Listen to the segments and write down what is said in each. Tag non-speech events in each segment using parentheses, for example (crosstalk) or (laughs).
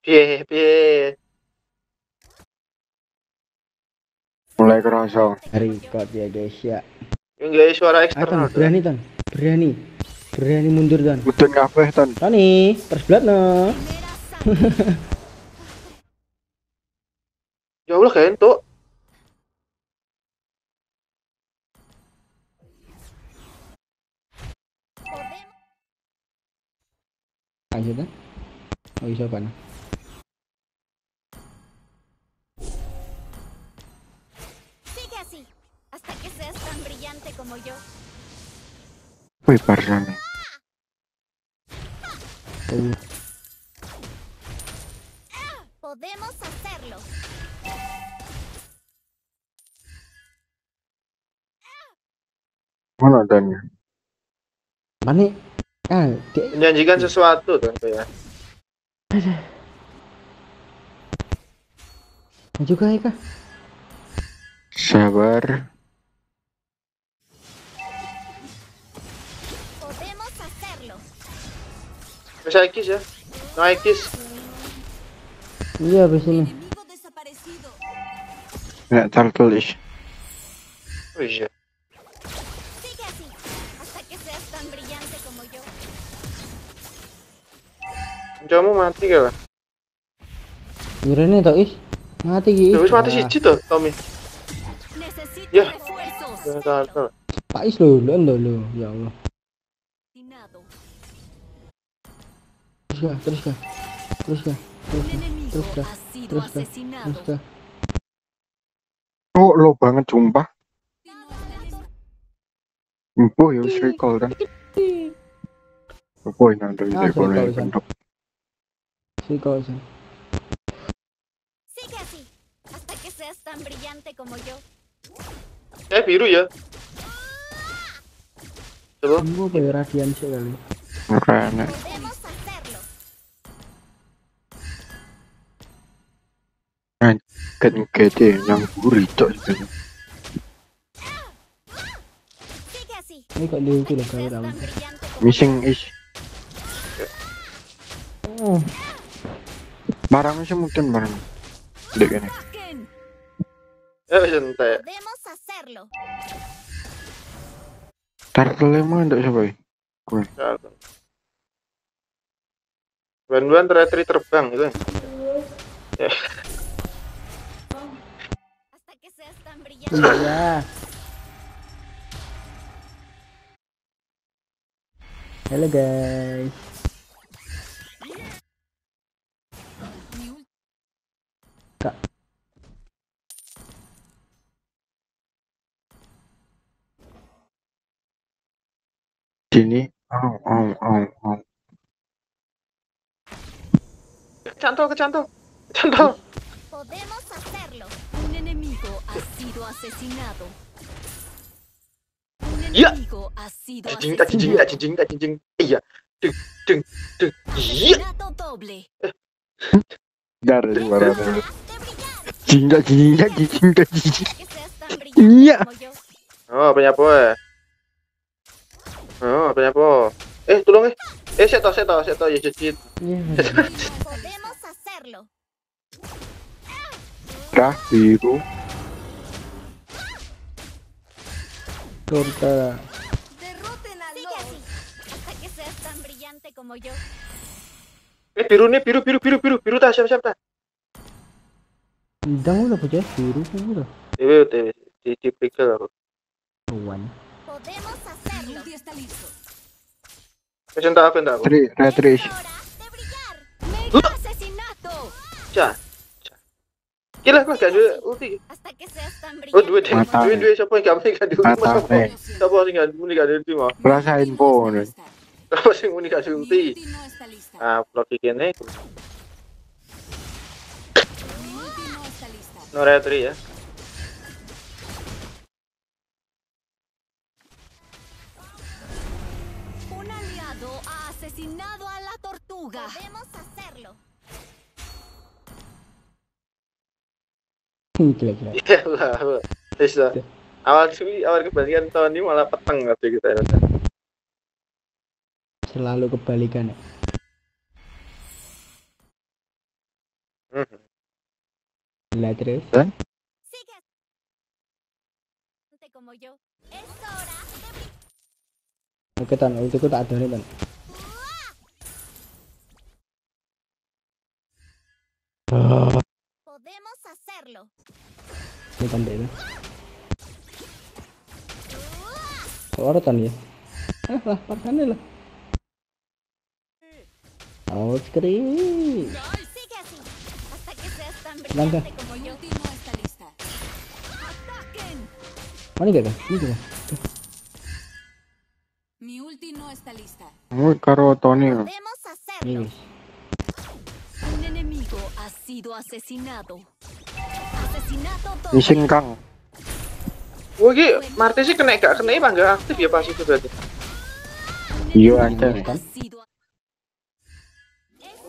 Piye, piye. Mulai kerasa. Record ya guys ya. Enggak suara Ayo eksternal. Ton, berani Ton. Berani. Berani mundur Ton. Udun kabeh ton. Tony, first blood no. (laughs) Ya Allah kayak itu. Lanjut Ton. Oh bisa apa nah? Wih. Oh, Podemos hacerlo. Mana dan? mana? Ah, dia Menjanjikan sesuatu tuh ya. maju kah Eka? Sabar. Bisa X ya. No X. Iya habis ini. Enemigo desaparecido. Nggak tertulis. Oh iya. Kamu mati gak lah? Gurene toh is. Mati ki. Ya wis mati siji tuh, Tommy. Necesito Ya. Pak Is lo, lo lo lo. Ya Allah. Kah? Terus kah? Terus kah? Terus kah? Terus kah? Terus kah? Oh, lo banget sumpah. Empuh ya wis recall kan. Apa ini nanti Ah, recall recall, San. bentuk. Si kau sih. Sigue así, hasta que seas tan brillante como yo. Eh biru ya. Coba. Kamu apa ya radian sih kali? Rene. Kan gede yang gurih cok itu. Ini kok dia itu hasta que kau. Missing is. Oh, Barangnya sih mungkin barang. Dek ini. Eh hacerlo. Turtle mah ndak siapa ya? Bantuan retri terbang gitu. Iya. Halo guys. Kak. Sini. Oh, oh, oh, oh. Kecantol, kecantol. Kecantol. Podemos hacerlo. Tak cicing, tak cicing. Iya. Deng, deng, deng. Iya. Asesinato doble. Dar tan brillante Iya. como yo. Oh, punya apa ya? Oh, punya apa? Eh, tolong eh. Eh, tahu, saya tahu. Ya, cicit. Iya. Podemos hacerlo. Dah biru. Torta. Derroten al Sigue así. Hasta que seas tan brillante como yo. Eh, biru nih, biru, biru, biru, biru, biru tak, siap, siap tak. Dang udah bocah biru kan udah. Dewe, dewe, di di prikil aku. Kawan. Podemos hacerlo. Eh, entah aku, entah aku. Tri, retris. Hora de brillar. Mega asesinato. Cah, cah. Gila, aku gak ada ulti. Hasta que seas tan Oh, duit, duit, duit, siapa yang gak di ulti? Mata, Siapa? Siapa sih gak muni ada ulti mah? Rasain pun. Siapa sih muni gak ada ulti? Ah, blok kene. No retri ya. Un aliado ha asesinado a la tortuga. Podemos hacerlo. Gila gila. Iya lah, bisa. Awal cuy, awal kebalikan tahun ini malah peteng nanti kita ya. Selalu kebalikan. ya. Lah terus. Oke tan, ultiku tak ada nih tan. Podemos hacerlo. Ini tan deh. Suara tan ya. Ah lah, parkane lah. Oh, skri. Sigue así. Hasta que seas tan Blanca. brillante como yo. no está lista. ¡Ataquen! Mana gak kan? Ini gak? Mi ulti no está lista. Kamu karo Tony. Podemos hacerlo. Ini. Sido asesinado. Asesinato todo. Ising Kang. Wah, iki Marti sih kena gak kena apa aktif ya pas itu berarti. Iya ada.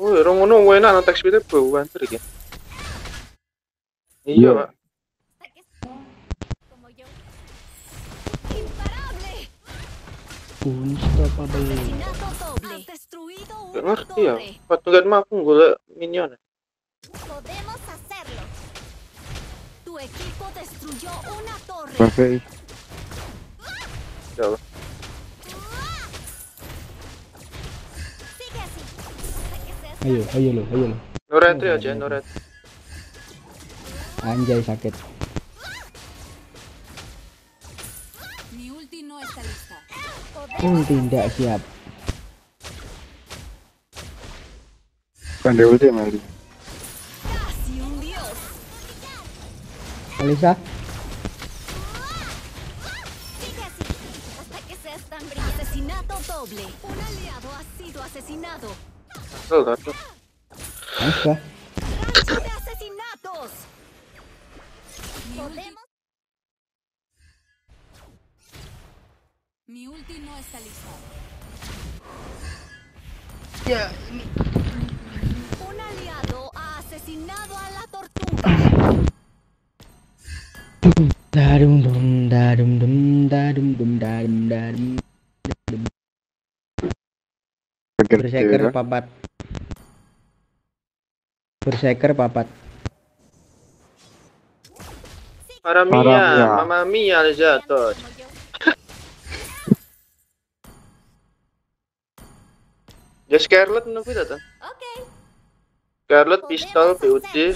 Oh, orang ngono enak nang teks speed bau banter iki. Iya, Iya. Pak. Gak una ngerti ya. Patungan mah aku golek minion. Equipo destruyó una torre. Ya seas Ayo, ayo lo, ayo lo. No retri aja, no retri. Anjay sakit. Mi ulti no está lista. Tidak siap. pandai ulti mali. Alisa, Sigue así. Hasta que seas tan brillante. Asesinato doble. Un aliado ha sido asesinado. Tuh, tuh, tuh. Aska. ¡Racha de asesinatos! Podemos. Mi ulti no está lista. Un aliado ha asesinado a la tortuga. Darum dum darum dum darum dum darum darum. Berseker Berseker. papat. Berseker papat. Para Para Mia, Mia. Mama Mia jatuh. Como yo. Ya Scarlet no kita tuh. Ok. Scarlet pistol PUD.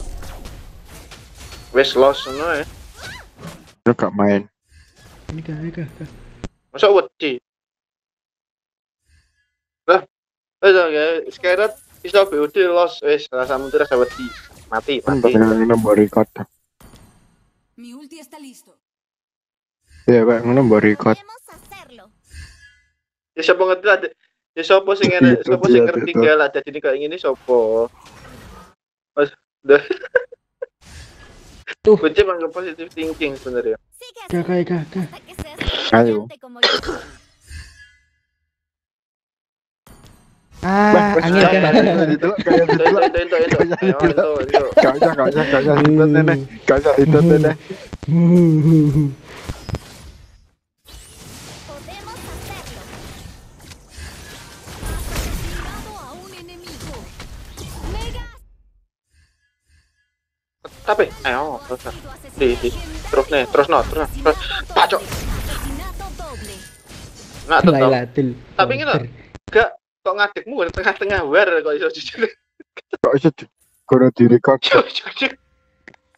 Wes lost no ya. Lu gak main. Ini kah, ini kah, kah. Masa wedi. Lah, eh ya Scarlet pistol PUD lost wes rasa mundur rasa wedi. Mati, Kan mati. pengen nomor record. Mi ulti está listo. Ya, Pak, ngono mbok record. Ya siapa ngerti ada Ya siapa sing ngene, Itu siapa sing dia, ngerti gak lah jadi kayak gini siapa? Mas, (laughs) dah. Tuh. Kunci emang positive thinking sebenarnya. Sigue así. Kah, kah, kah, kah. Hasta que seas Ayo. brillante como yo. Ah, angin kah. Itu kayak Itu gitu. itu itu itu. Ayo, itu itu. Gak usah, gak usah, gak usah ditut nenek. Gak usah ditut nenek. Tapi, ayo, terus. ha sido Di, di. Terus nih, terus no, terus. terus. Pacok. Nah, tetap. Tapi ini Qadar. Gak kok ngadekmu di tengah-tengah war kok iso jujur. Gak usah di- kudu di record. Jujur.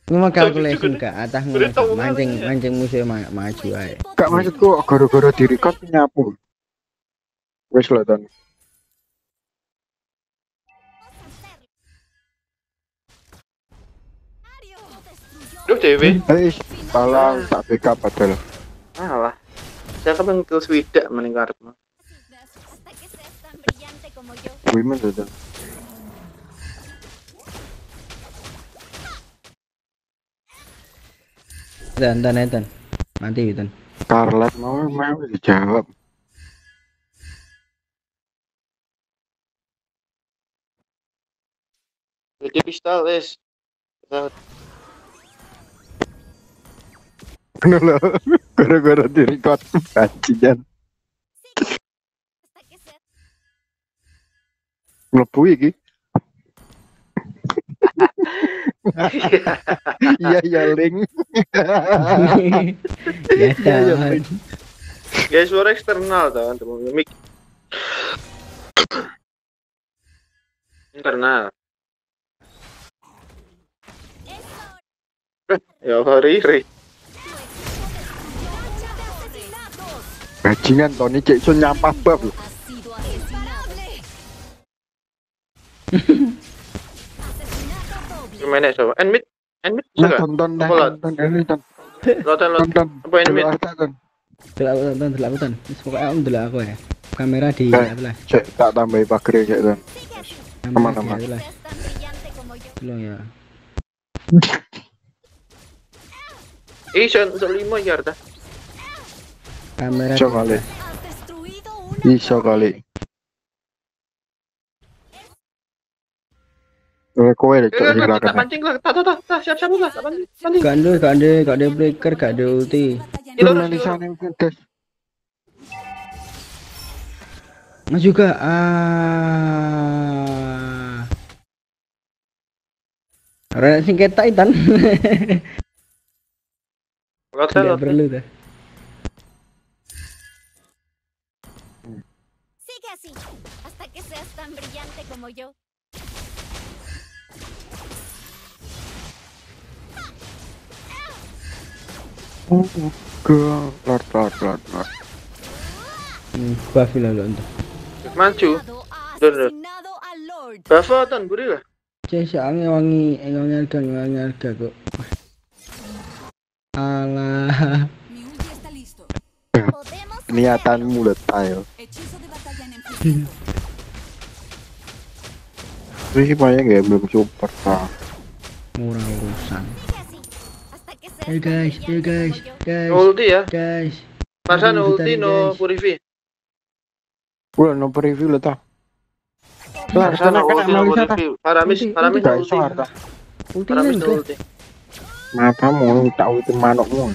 Ngomong Jujur, calculation jujur. kak, atah ngono mancing ya. mancing musuh ma- maju ae. Gak maksudku gara-gara di record nyapu. Wes lah Duh, Dewi. Eh, tolong tak backup padahal. Alah. Saya kan swidak que seas tan brillante como yo. Women tuh Ton. Dan dan dan. Mati dan. Scarlett mau mau dijawab. Jadi pistol wes. Ngono lho. Gara-gara di record bajingan. Mlebu iki. Iya ya link. ya Iya ya dah. link. Guys, suara eksternal tuh teman mic. Internal. Eh, ya hari hari. Bajingan Tony cek so nyampah. Asesinato doble. Gimana coba? End mid, end mid Nah, suka. tonton tonton tonton. Lot. Tonton. Apa. Delok aku tonton, delok aku ton. Wis pokoke aku ndelok aku ya. Kamera di Eh. apa lah? Cek tak tambahi pagar cek ton. Teman-teman. Tolong ya. Eh, untuk lima yard dah. Kamera Iso kali. Iso kali. Eh, kowe deh, Eh, cok pancing lah. Tak, tak, tak, tak, siap, siap. Tak pancing. Gak ada, gak ada, gak ada breaker, gak ada ulti. Melisa. Mas juga ah. Orang sing ketok itan. Tidak perlu dah. Lord lord lord lord. Buffy lah lo. Maju. Bava tan buri lah. Cek wangi kok. Alah. Niatanmu letay. Terus banyak ya belum support pak. Murah urusan. Hey guys, hey guys, guys, Ulti ya. guys. Masa no ulti no guys. purifi. Udah no review lo tau. Lah, Masa no ulti no purifi. Paramis, Gak no ulti. harta. Ulti Paramis no guys. ulti. Tak ulti manukmu.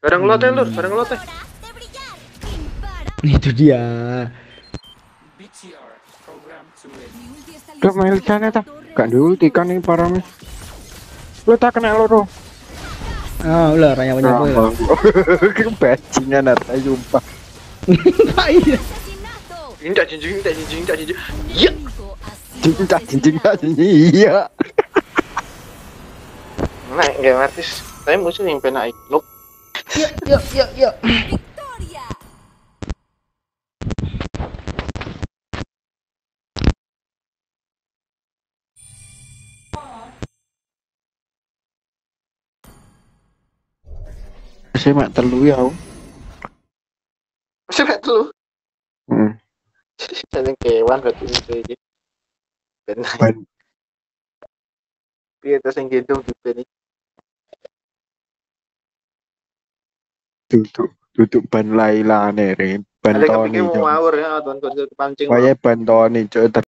Bareng loten lur, bareng loten. Hora de brillar. Imparable. Itu dia. Mi ulti está Ke listo. Melisa ta. Gak diulti kan nih paramis. Lo tak kena loro. Ah, ulah raya banyak gue. (laughs) Bajingan harta sumpah. Pak iya. Injak jinjing, injak jinjing, injak jinjing. Iya. Sido Cinta cincin asesinado. cincin iya. Game artis. Saya musuh yang pernah Nope. Yuk, yuk, yuk, yuk. Saya mak telu ya. aku. Masih mek lu. Hmm. Saya kewan berarti ini iki. Ben. Ben. Piye ta sing gendong ben iki. Duduk duduk ban Laila nih. Ban Ada Tony. kepikir mau ngawur ya, tuan kok pancing. Kayak ban Tony, cok